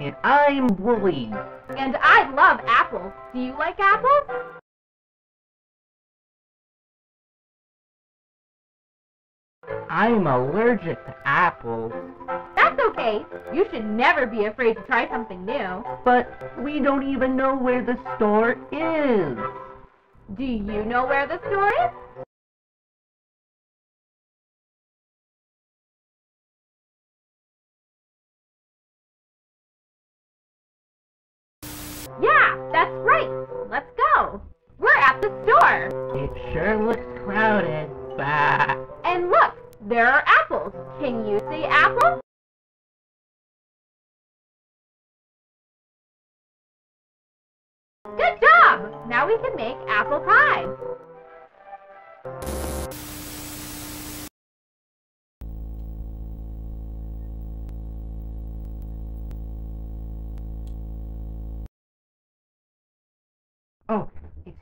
And I'm Wooly. And I love apples. Do you like apples? I'm allergic to apples. That's okay. You should never be afraid to try something new. But we don't even know where the store is. Do you know where the store is? Yeah, that's right. Let's go. We're at the store. It sure looks crowded. Bah. And look, there are apples. Can you see apples? Good job! Now we can make apple pie.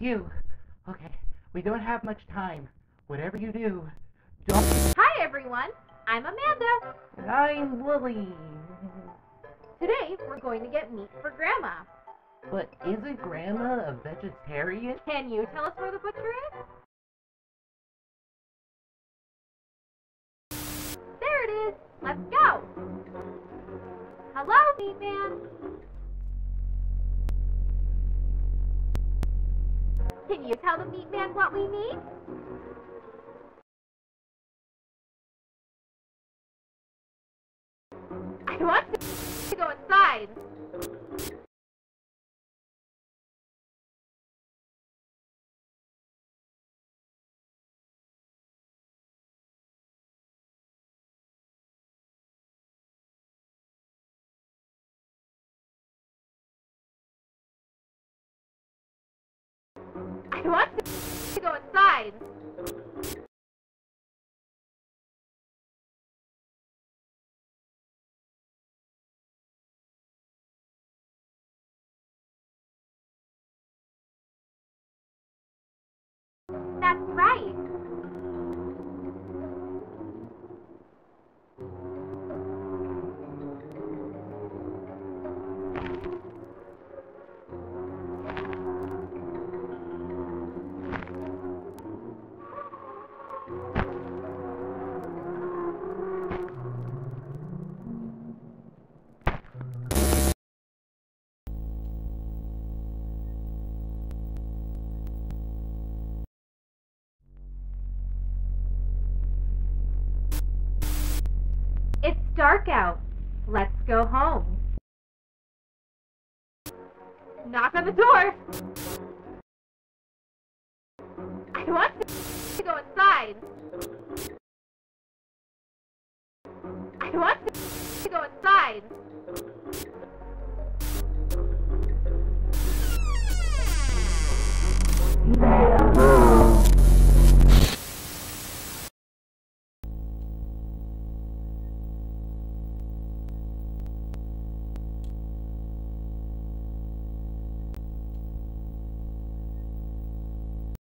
You. Okay, we don't have much time. Whatever you do, don't. Hi everyone, I'm Amanda. And I'm Wooly. Today we're going to get meat for Grandma. But isn't Grandma a vegetarian? Can you tell us where the butcher is? There it is. Let's go. Hello, meat man. Can you tell the meat man what we need? I want to go inside. I want to go inside. That's right. dark out. Let's go home. Knock on the door! I want to go inside! I want to go inside!